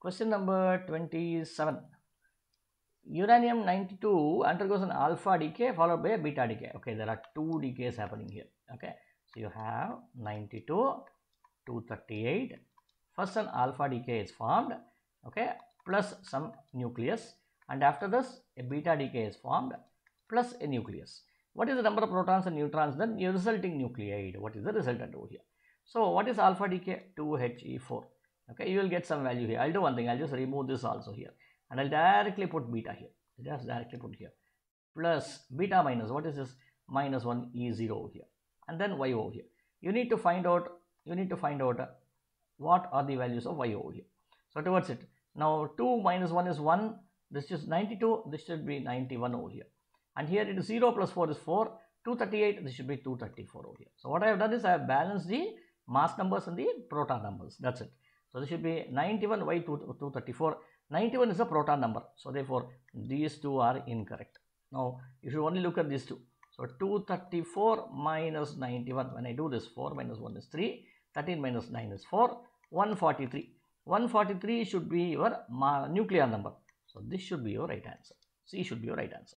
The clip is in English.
Question number 27. Uranium 92 undergoes an alpha decay followed by a beta decay. Okay, there are two decays happening here. Okay, so you have 92, 238. First an alpha decay is formed. Okay, plus some nucleus and after this a beta decay is formed plus a nucleus. What is the number of protons and neutrons then your resulting nuclide? What is the resultant over here? So what is alpha decay? 2He4. Okay, you will get some value here. I'll do one thing. I'll just remove this also here and I'll directly put beta here. Just directly put here plus beta minus what is this minus 1 E0 over here and then Y over here. You need to find out you need to find out uh, what are the values of Y over here. So towards it now 2 minus 1 is 1 this is 92 this should be 91 over here and here it is 0 plus 4 is 4 238 this should be 234 over here. So what I have done is I have balanced the mass numbers and the proton numbers that's it. So this should be 91 y 234 91 is a proton number so therefore these two are incorrect. Now if you should only look at these two. So 234 minus 91 when I do this 4 minus 1 is 3 13 minus 9 is 4 143 143 should be your nuclear number. So this should be your right answer. C should be your right answer.